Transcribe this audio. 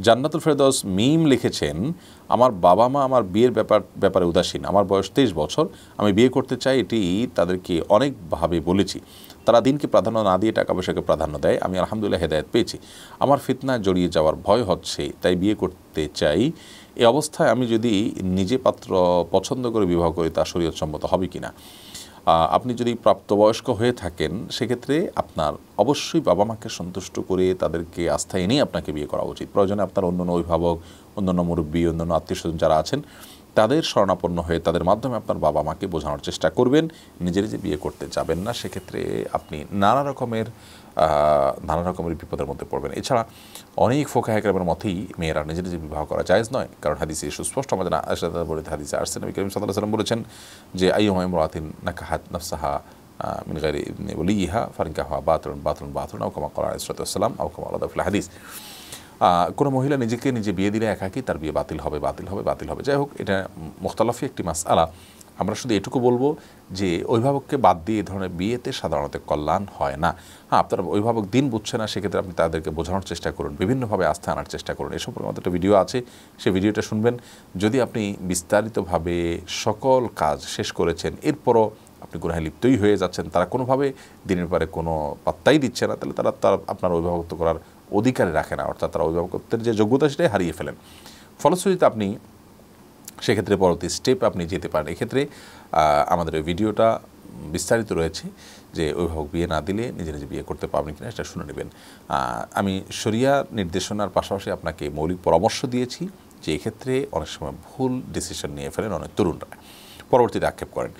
জান্নাতুল ফেরদৌস মিম লিখেছেন, আমার বাবা মা আমার বিয়ের ব্যাপার, ব্যাপারে উদাসীন। আমার বয়স তেইশ বছর। আমি বিয়ে করতে চাই এটি তাদেরকে অনেকভাবে বলেছি। তারা দিনকে প্রাধান্য না দিয়ে টাকা পয়সাকে প্রাধান্য দেয়। আমি আলহামদুলিল্লাহ হেদায়ত পেয়েছি। আমার ফিতনা জড়িয়ে যাওয়ার ভয় হচ্ছে, তাই বিয়ে করতে চাই। এ অবস্থায় আমি যদি নিজে পাত্র পছন্দ করে বিবাহ করি, তা শরীয়তসম্মত হবে কি না আপনি যদি প্রাপ্তবয়স্ক হয়ে থাকেন, সেক্ষেত্রে আপনার অবশ্যই বাবা মাকে সন্তুষ্ট করে তাদেরকে আস্থা এনেই আপনাকে বিয়ে করা উচিত। প্রয়োজনে আপনার অন্যান্য অভিভাবক, অন্যান্য মুরব্বী, অন্যান্য আত্মীয় স্বজন যারা আছেন তাদের শরণাপন্ন হয়ে তাদের মাধ্যমে আপনার বাবা মাকে বোঝানোর চেষ্টা করবেন। নিজের যে বিয়ে করতে যাবেন না, সেক্ষেত্রে আপনি নানা রকমের নানা রকমের বিপদের মধ্যে পড়বেন। এছাড়া অনেক ফোকা হেকরামের মতেই মেয়েরা নিজের নিজে বিবাহ করা জায়েজ নয়, কারণ হাদিসে সুস্পষ্ট আমাদের বলিত হাদিসে আসছে, নবী করিম সাল্লাহ সাল্লাম বলেছেন যে, আইয়ুম ইমরাতিন নাকাহাত নাফসাহা মিন গায়রি ইবনে ওলিহা ফারিনকাহা বাতরুন বাতরুন বাতরুন আও কামা করা ইসরাতাম আও কামা আলাদা ফিল হাদিস। কোনো মহিলা নিজেকে নিজে বিয়ে দিলে একাকি, তার বিয়ে বাতিল হবে বাতিল হবে বাতিল হবে। যাই হোক, এটা মোখতালাফি একটি মাস আলা আমরা শুধু এটুকু বলব যে, অভিভাবককে বাদ দিয়ে এই ধরনের বিয়েতে সাধারণত কল্যাণ হয় না। হ্যাঁ আপনার অভিভাবক দিন বুঝছে না, সেক্ষেত্রে আপনি তাদেরকে বোঝানোর চেষ্টা করুন, বিভিন্নভাবে আস্থা আনার চেষ্টা করুন। এ সম্পর্কে আমাদের একটা ভিডিও আছে সেই ভিডিওটা শুনবেন। যদি আপনি বিস্তারিতভাবে সকল কাজ শেষ করেছেন, এরপরও আপনি গুনাহে লিপ্তই হয়ে যাচ্ছেন, তারা কোনোভাবে দিনের পরে কোনো পাত্তাই দিচ্ছে না, তাহলে তারা, তার আপনার অভিভাবকত্ব করার অধিকারে রাখে না, অর্থাৎ তারা অভিভাবকত্বের যে যোগ্যতা সেটাই হারিয়ে ফেলেন। ফলশ্রুতিতে আপনি সেক্ষেত্রে পরবর্তী স্টেপ আপনি যেতে পারেন। এক্ষেত্রে আমাদের ওই ভিডিওটা বিস্তারিত রয়েছে যে অভিভাবক বিয়ে না দিলে নিজে নিজে বিয়ে করতে পারবেন কিনা সেটা শুনে নেবেন। আমি শরিয়া নির্দেশনার পাশাপাশি আপনাকে মৌলিক পরামর্শ দিয়েছি যে এক্ষেত্রে অনেক সময় ভুল ডিসিশন নিয়ে ফেলেন অনেক তরুণরা। পরবর্তীতে আক্ষেপ করেন।